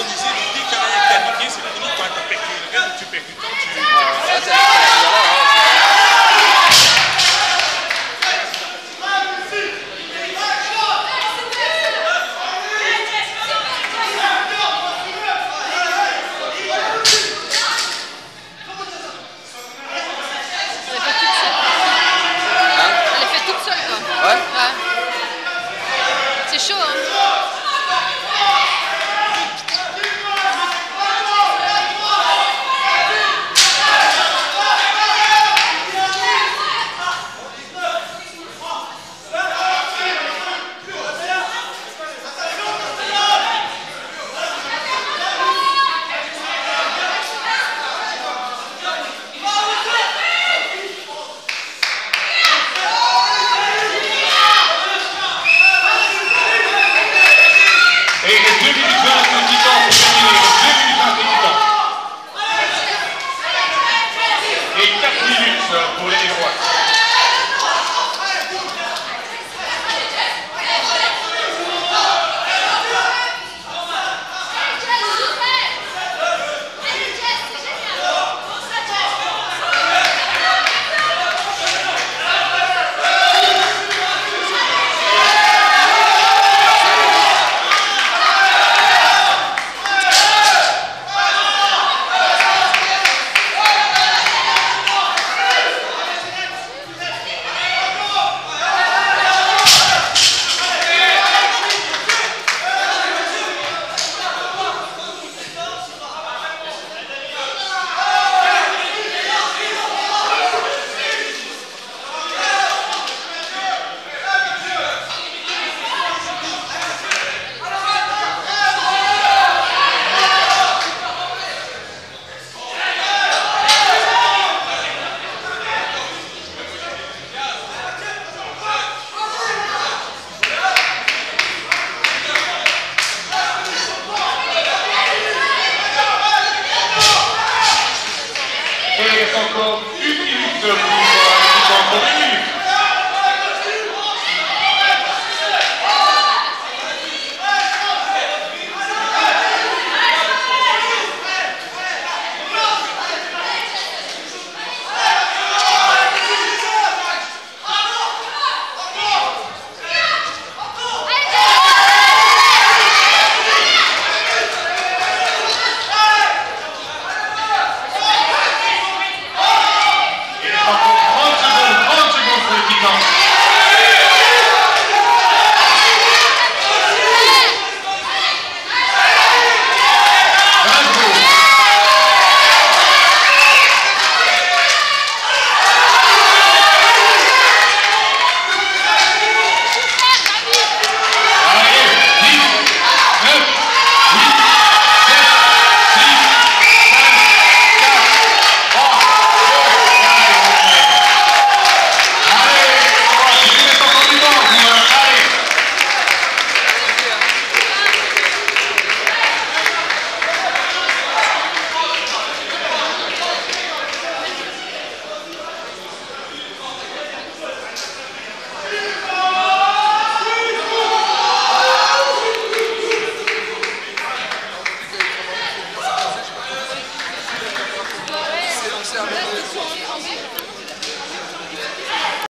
conduisez